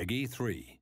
Peggy 3.